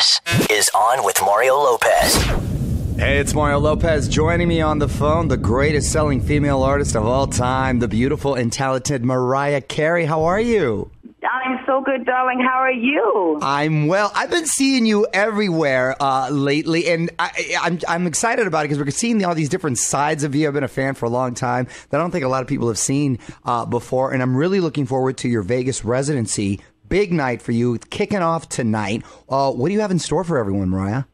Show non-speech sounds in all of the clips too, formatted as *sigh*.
This is On with Mario Lopez. Hey, it's Mario Lopez joining me on the phone, the greatest selling female artist of all time, the beautiful and talented Mariah Carey. How are you? I'm so good, darling. How are you? I'm well. I've been seeing you everywhere uh, lately, and I, I'm I'm excited about it because we're seeing all these different sides of you. I've been a fan for a long time that I don't think a lot of people have seen uh, before, and I'm really looking forward to your Vegas residency. Big night for you, kicking off tonight. Uh, what do you have in store for everyone, Mariah?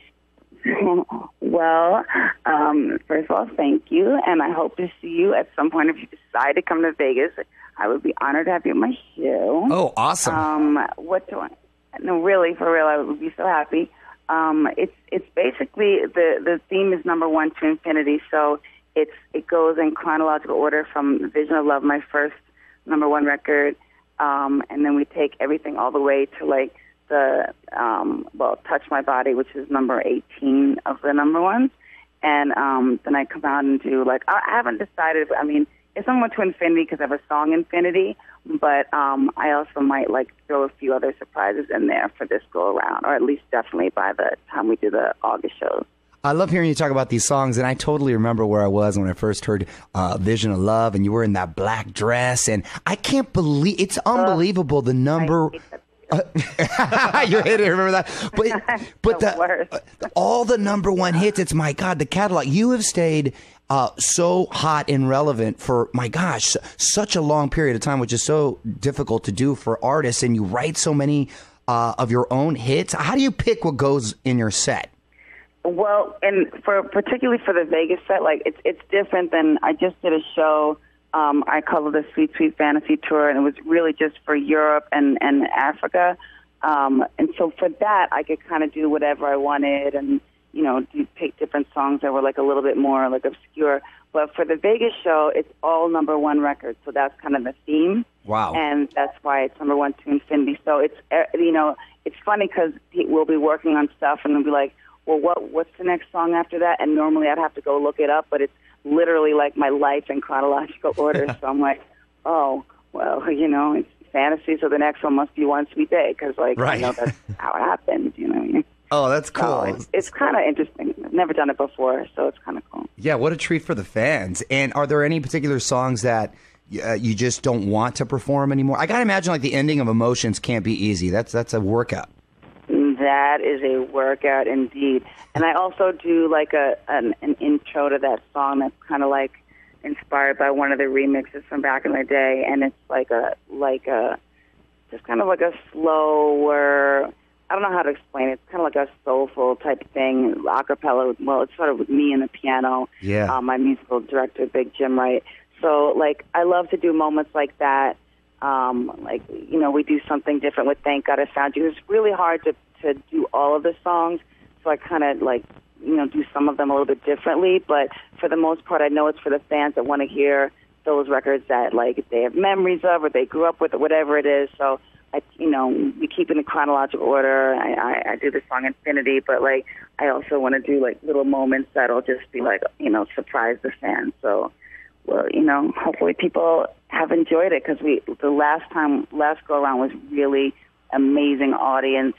*laughs* well, um, first of all, thank you, and I hope to see you at some point if you decide to come to Vegas. I would be honored to have you at my show. Oh, awesome! Um, what do I? No, really, for real, I would be so happy. Um, it's it's basically the the theme is number one to infinity, so it's it goes in chronological order from Vision of Love, my first number one record, um, and then we take everything all the way to like the um, well, Touch My Body, which is number 18 of the number ones. And um, then I come out and do like I haven't decided. I mean, it's somewhat to Infinity because I have a song Infinity, but um, I also might like throw a few other surprises in there for this go around, or at least definitely by the time we do the August shows. I love hearing you talk about these songs, and I totally remember where I was when I first heard uh, "Vision of Love," and you were in that black dress, and I can't believe it's unbelievable the number. Uh, *laughs* you're hitting. Remember that? *laughs* But but the, the, all the number one hits. It's my God, the catalog. You have stayed uh, so hot and relevant for my gosh, such a long period of time, which is so difficult to do for artists. And you write so many uh, of your own hits. How do you pick what goes in your set? Well, and for particularly for the Vegas set, like it's it's different than I just did a show um, I called it the Sweet Sweet Fantasy Tour, and it was really just for Europe and and Africa. Um, and so for that, I could kind of do whatever I wanted, and you know, do pick different songs that were like a little bit more like obscure. But for the Vegas show, it's all number one records, so that's kind of the theme. Wow! And that's why it's number one to infinity. So it's eh, you know, it's funny because we'll be working on stuff, and they'll be like, "Well, what what's the next song after that?" And normally I'd have to go look it up, but it's literally like my life in chronological order. *laughs* so I'm like, oh, well, *laughs* you know, it's fantasy, so the next one must be One Sweet Day because, like, right. I know that's *laughs* how it happens. You know. Oh, that's cool. So it's, it's kind of interesting. I've never done it before, so it's kind of cool. Yeah, what a treat for the fans. And are there any particular songs that uh, you just don't want to perform anymore? I gotta imagine like the ending of Emotions can't be easy. That's that's a workout. That is a workout indeed. And I also do like a an, an intro to that song that's kind of like inspired by one of the remixes from back in the day, and it's like a like a just kind of like a slower. I don't know how to explain it. It's kind of like a soulful type thing, acapella. Well, it's sort of with me and the piano. Yeah. Um, my musical director, Big Jim Wright. So, like, I love to do moments like that. Um, like, you know, we do something different with Thank God I Found You. It's really hard to to do all of the songs, so I kind of like you know do some of them a little bit differently. But for the most part, I know it's for the fans that want to hear those records that like they have memories of or they grew up with or whatever it is. So I, you know, we keep in the chronological order. I, I, I do the song Infinity, but like I also want to do like little moments that'll just be like you know surprise the fans. So well, you know, hopefully people have enjoyed it because we the last time last go around was really amazing audience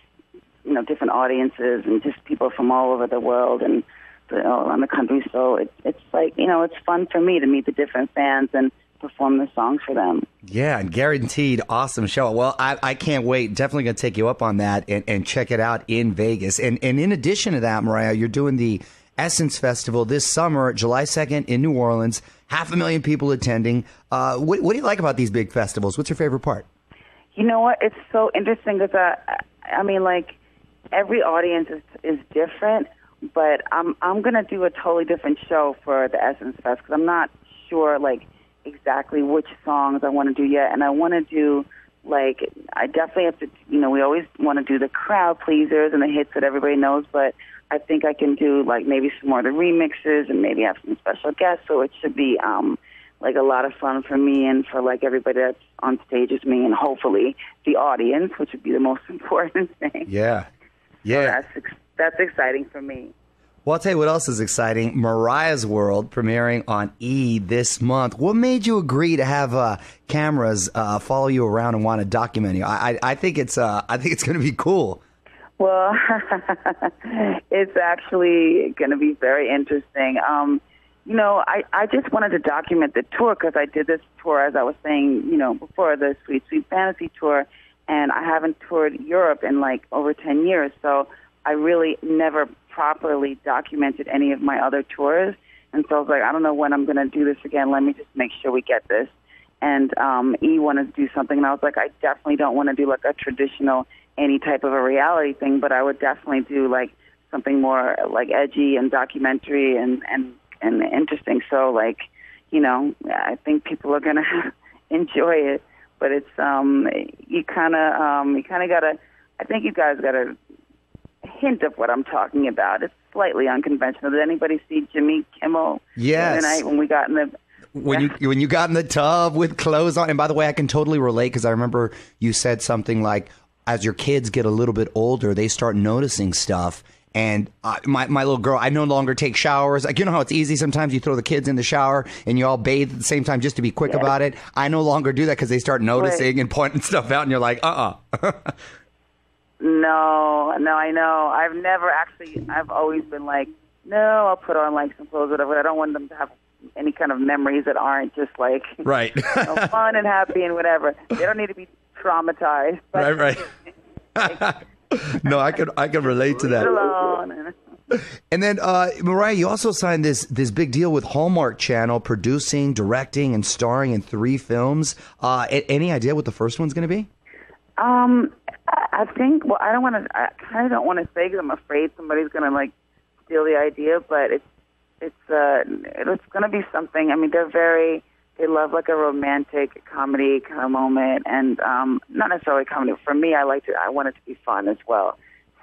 you know different audiences and just people from all over the world and you know, around the country. So it, it's like you know it's fun for me to meet the different fans and perform the songs for them. Yeah, guaranteed awesome show. Well, I, I can't wait. Definitely going to take you up on that and, and check it out in Vegas. And and in addition to that, Mariah, you're doing the Essence Festival this summer, July 2nd in New Orleans. Half a million people attending. Uh, what, what do you like about these big festivals? What's your favorite part? You know what? It's so interesting because uh, I mean, like every audience is is different, but I'm I'm gonna do a totally different show for the Essence Fest because I'm not sure like exactly which songs I want to do yet, and I want to do like I definitely have to you know we always want to do the crowd pleasers and the hits that everybody knows, but I think I can do like maybe some more of the remixes and maybe have some special guests, so it should be um like a lot of fun for me and for like everybody that's on stage with me and hopefully the audience, which would be the most *laughs* important thing. Yeah. Yeah. So that's, that's exciting for me. Well, I'll tell you what else is exciting. Mariah's World premiering on E this month. What made you agree to have uh, cameras uh, follow you around and want to document you? I, I, I think it's uh, I think it's going to be cool. Well, *laughs* it's actually going to be very interesting. Um, you know, I, I just wanted to document the tour because I did this tour, as I was saying, you know, before the Sweet Sweet Fantasy tour, and I haven't toured Europe in like over 10 years. So I really never properly documented any of my other tours. And so I was like, I don't know when I'm going to do this again. Let me just make sure we get this. And um, E wanted to do something, and I was like, I definitely don't want to do like a traditional any type of a reality thing, but I would definitely do like something more like edgy and documentary and and and interesting. So like, you know, I think people are gonna *laughs* enjoy it, but it's um you kind of um you kind of gotta. I think you guys got a hint of what I'm talking about. It's slightly unconventional. Did anybody see Jimmy Kimmel Yes. the night when we got in the when you when you got in the tub with clothes on. And by the way, I can totally relate because I remember you said something like, as your kids get a little bit older, they start noticing stuff. And uh, my my little girl, I no longer take showers. Like you know how it's easy sometimes you throw the kids in the shower and you all bathe at the same time just to be quick about it. I no longer do that because they start noticing and pointing *laughs* stuff out, and you're like, uh uh No, no, I know. I've never actually. I've always been like, no, I'll put on like some clothes, or whatever. I don't want them to have any kind of memories that aren't just like *laughs* right, you know, fun and happy and whatever. They don't need to be traumatized. But *laughs* right, right. No, I can I can relate to that. alone. And then, uh, Mariah, you also signed this this big deal with Hallmark Channel, producing, directing, and starring in three films. Uh, any idea what the first one's going to be? Um, I think. Well, I don't want to. I kind of don't want to say because I'm afraid somebody's gonna like steal the idea. But it's it's uh it's gonna be something. I mean, they're very. They love like a romantic comedy kind of moment, and um, not necessarily comedy. For me, I like to. I want it to be fun as well.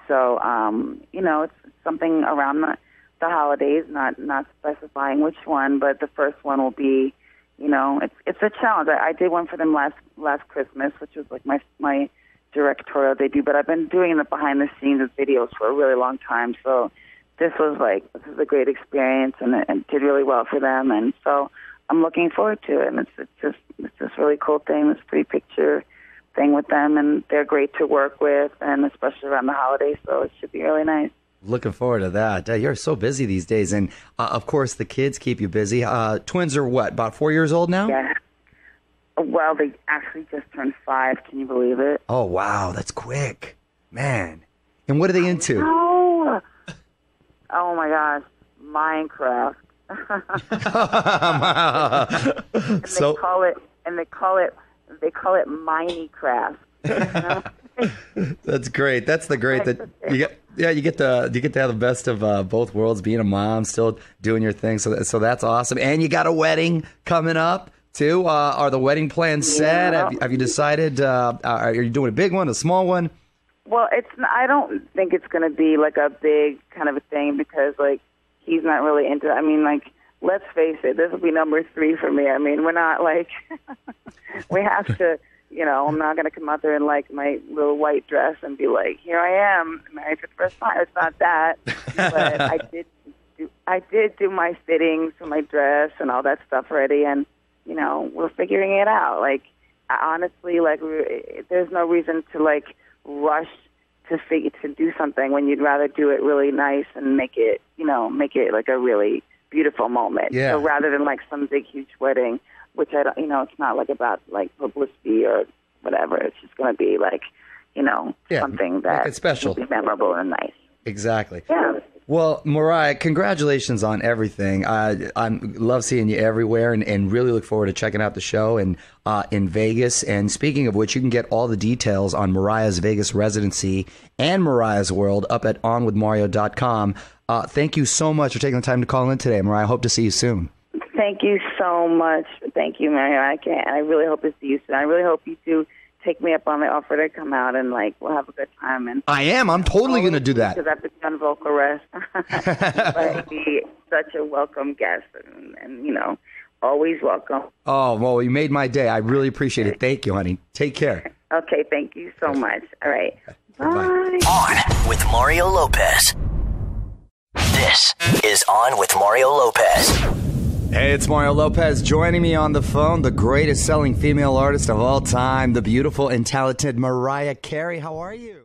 So, um, you know, it's something around the the holidays. Not not specifying which one, but the first one will be you know, it's it's a challenge. I, I did one for them last last Christmas, which was like my my directorial debut. But I've been doing the behind the scenes of videos for a really long time. So this was like this is a great experience, and it, it did really well for them. And so I'm looking forward to it. And it's it's just it's this really cool thing, this three picture thing with them, and they're great to work with, and especially around the holidays. So it should be really nice. Looking forward to that. Uh, you're so busy these days, and uh, of course, the kids keep you busy. Uh, twins are what? About four years old now. Yeah. Well, they actually just turned five. Can you believe it? Oh wow, that's quick, man. And what are they into? Oh, oh my gosh, Minecraft. And So- they call it, and they call it, they call it Minecraft. You *laughs* know? That's great. That's the great that you get. Yeah, you get the you get to have the best of uh, both worlds. Being a mom, still doing your thing. So so that's awesome. And you got a wedding coming up too. Uh, are the wedding plans set? Yeah. Have, you- have you decided? Uh, are you doing a big one, a small one? well, it's. I don't think it's going to be like a big kind of a thing because like he's not really into. I mean, like let's face it, this will be number three for me. I mean, we're not like *laughs* we have to. You know, I'm not going to come out there in like my little white dress and be like, "Here I am, married for the first time." It's not that, but I *laughs* did. Do, I did do my fittings for my dress and all that stuff already, and you know, we're figuring it out. Like, I- honestly, like, we there's no reason to like rush to figure to do something when you'd rather do it really nice and make it, you know, make it like a really beautiful moment. Yeah. So rather than like some big huge wedding, which I don't, you know, it's not like about like publicity or whatever. It's just going to be like, you know, Yeah, something that it special. will be memorable and nice. Exactly. Yeah. Well, Mariah, congratulations on everything. I I love seeing you everywhere, and, and really look forward to checking out the show and uh, in Vegas. And speaking of which, you can get all the details on Mariah's Vegas residency and Mariah's World up at onwithmario.com. Uh, thank you so much for taking the time to call in today, Mariah. Hope to see you soon. Thank you so much. Thank you, Mariah. I can I really hope to see you soon. I really hope you do take me up on the offer to come out and like we'll have a good time and I am. I'm totally going to do that. because I've been on vocal rest. *laughs* but be such a welcome guest and, and you know, always welcome. Oh, well, you made my day. I really appreciate it. Thank you, honey. Take care. Okay, thank you so much. All right. Bye-bye. Bye. On with Mario Lopez. This is On with Mario Lopez. Hey, it's Mario Lopez joining me on the phone, the greatest selling female artist of all time, the beautiful and talented Mariah Carey. How are you?